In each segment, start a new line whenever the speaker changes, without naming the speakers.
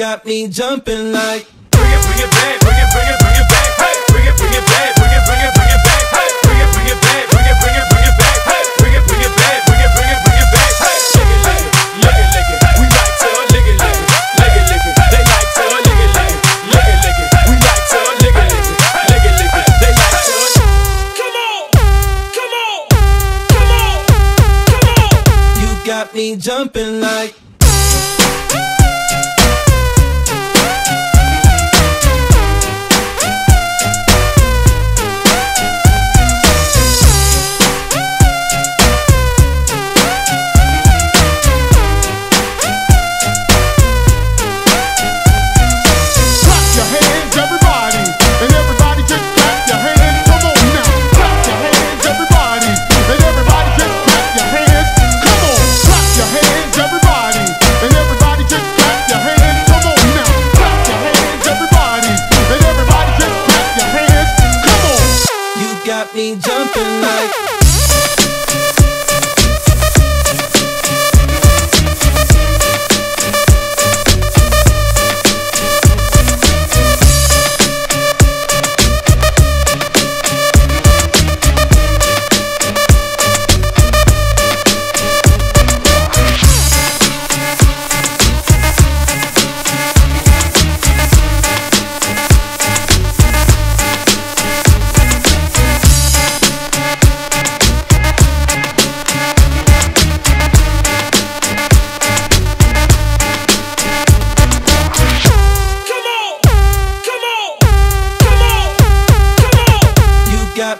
got me jumping like.
Bring it, bring it back, bring it, bring it, bring it back. Hey, bring it, bring it back, bring it, bring it, bring it back. Hey, bring it, bring it back, bring it, bring it, bring it back. Hey, bring it, bring it back, bring it, bring it, bring it back. Hey, lick it, lick it, lick it, lick it. We like to lick it, lick it, lick it, lick it. They like to lick it, lick it, lick it, lick it. We like to lick it, lick it, lick it, lick it. They like to. Come on, come on, come on, come on.
You got me jumping like. Me jumping like.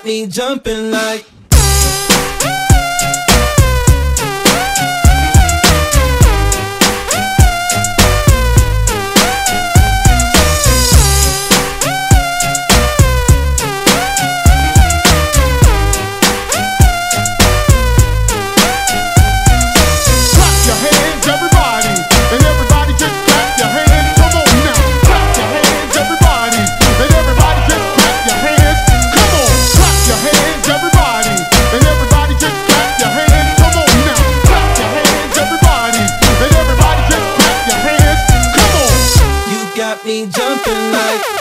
Me jumping like. Got me jumping like.